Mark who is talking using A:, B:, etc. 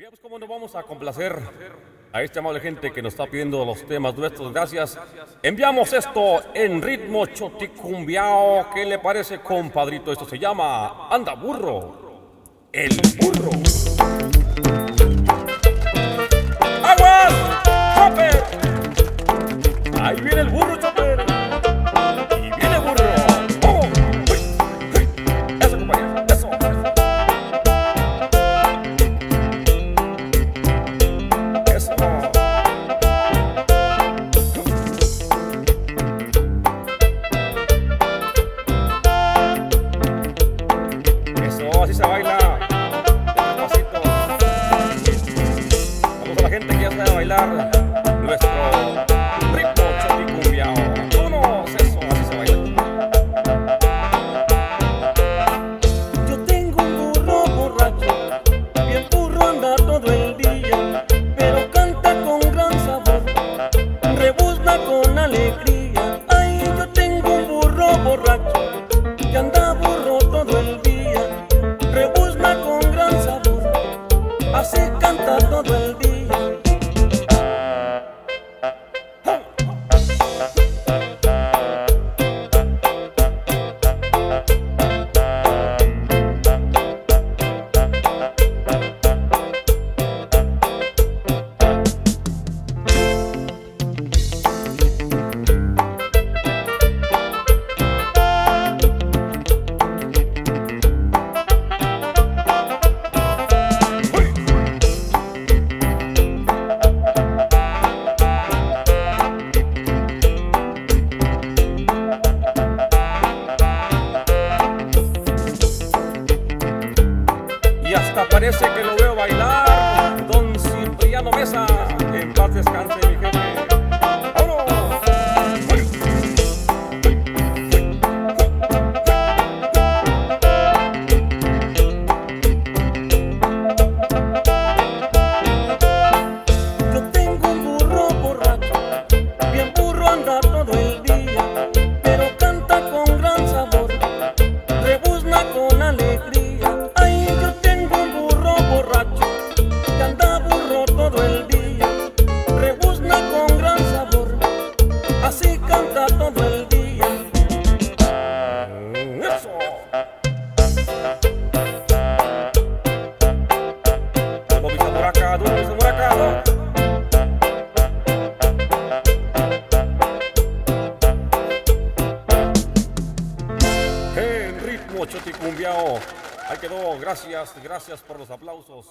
A: Bien, cómo nos vamos a complacer a esta amable gente que nos está pidiendo los temas nuestros. Gracias. Enviamos esto en ritmo choticumbiao. ¿Qué le parece, compadrito? Esto se llama Anda Burro. El burro. ¡Aguas! ¡Chope! Ahí viene el burro, chope. bailar. parece que lo veo bailar. En ritmo choticumbiao. Ahí quedó. Gracias, gracias por los aplausos.